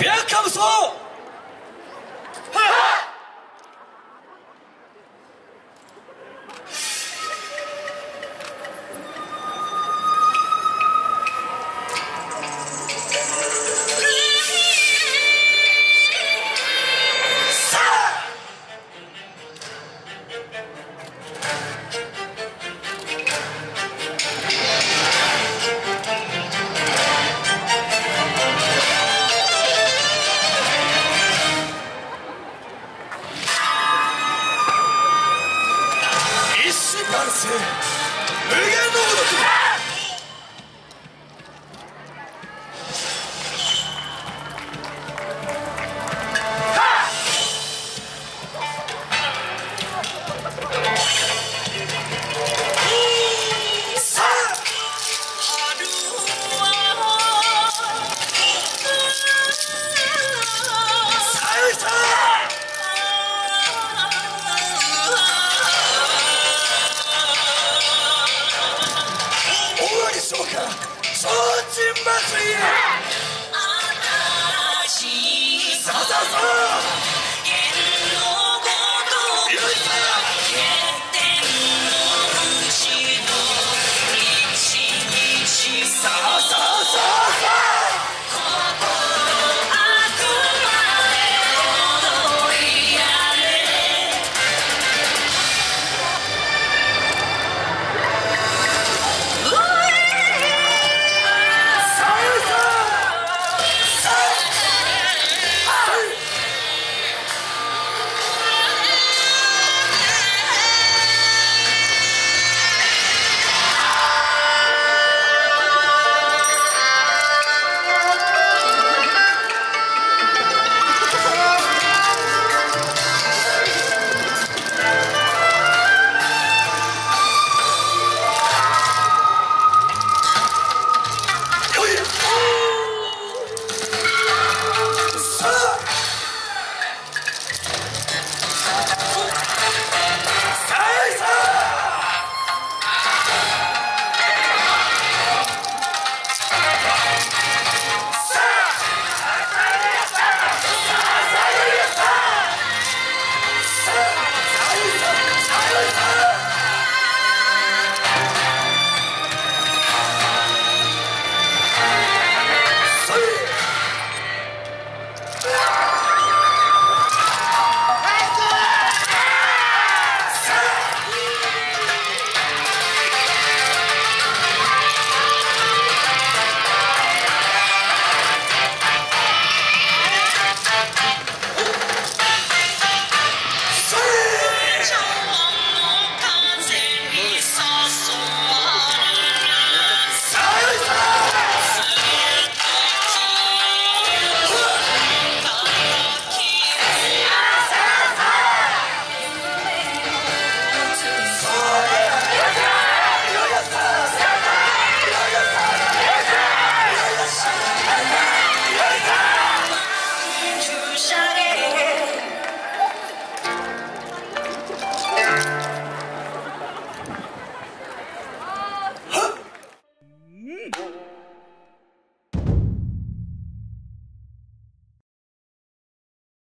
别看不。無限のごと Sorte, Matrix!